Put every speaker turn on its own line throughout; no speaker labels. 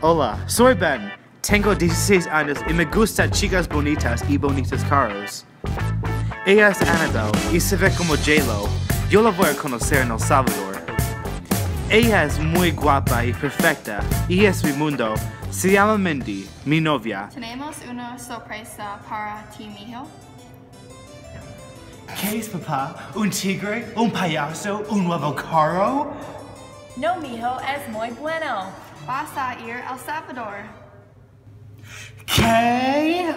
Hola, soy Ben. Tengo 16 años y me gusta chicas bonitas y bonitos caros. Ella es Annabelle y se ve como J-Lo. Yo la voy a conocer en El Salvador. Ella es muy guapa y perfecta y es mi mundo. Se llama Mindy, mi novia.
Tenemos una sorpresa para ti, mijo.
¿Qué es papá? ¿Un tigre? ¿Un payaso? ¿Un nuevo carro?
No, mijo, es muy bueno.
Vas a ir El Salvador.
¿Qué?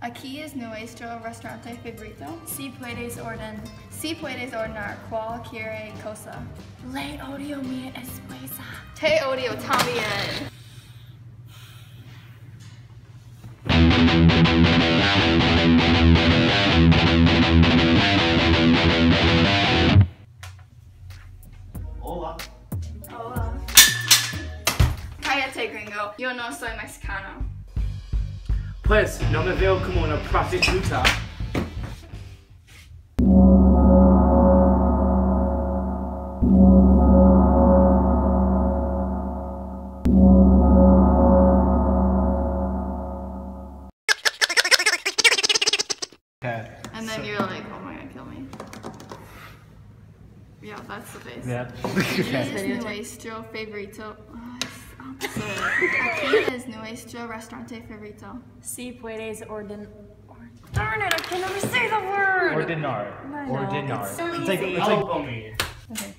Aquí es nuestro restaurante favorito.
Si puedes orden.
Si puedes ordenar cualquier cosa.
Le odio mi esposa.
Te odio también. Cállate, gringo. Yo no soy mexicano.
Pues no me veo como una prostituta. Okay.
And then you're like, oh my god, kill me. Yeah, that's the face.
Yeah.
Es nuestro favorito. Es nuestro restaurante favorito.
Si puedes orden. or- Darn it, I can never say the word.
Ordinar.
I know,
Ordinar.
it's so
It's like,
easy.
it's like